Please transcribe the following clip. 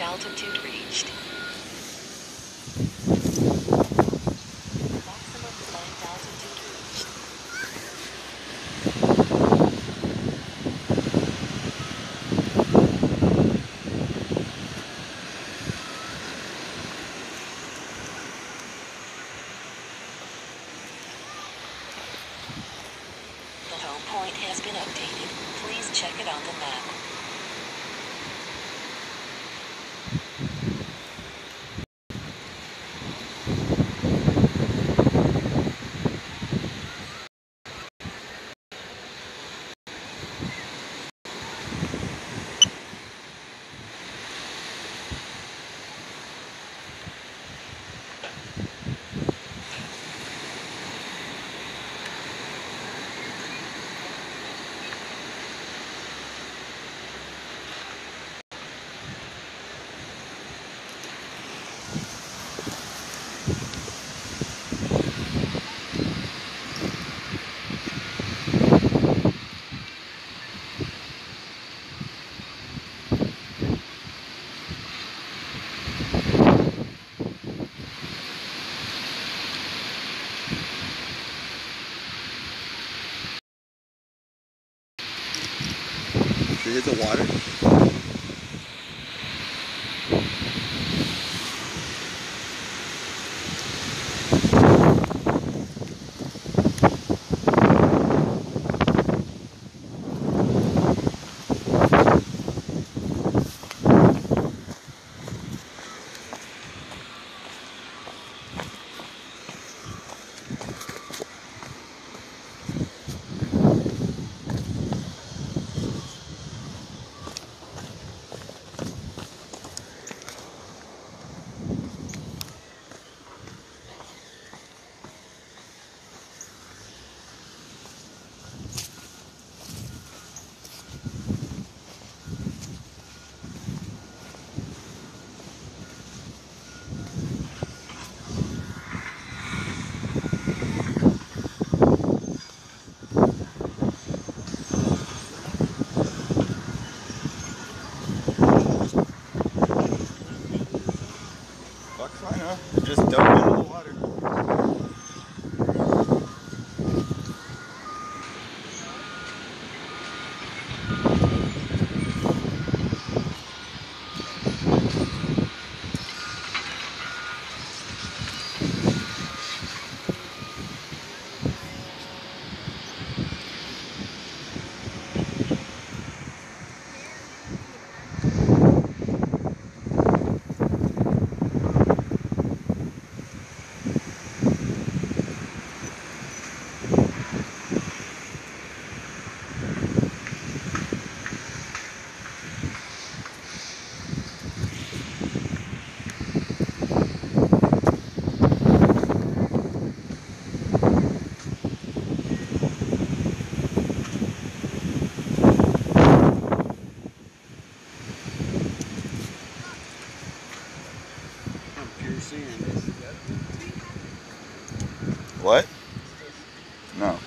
altitude reached. Maximum flight altitude reached. The home point has been updated. Please check it on the map. フフフ。We hit the water? Fuck fine, huh? Just dump into the water. What? No.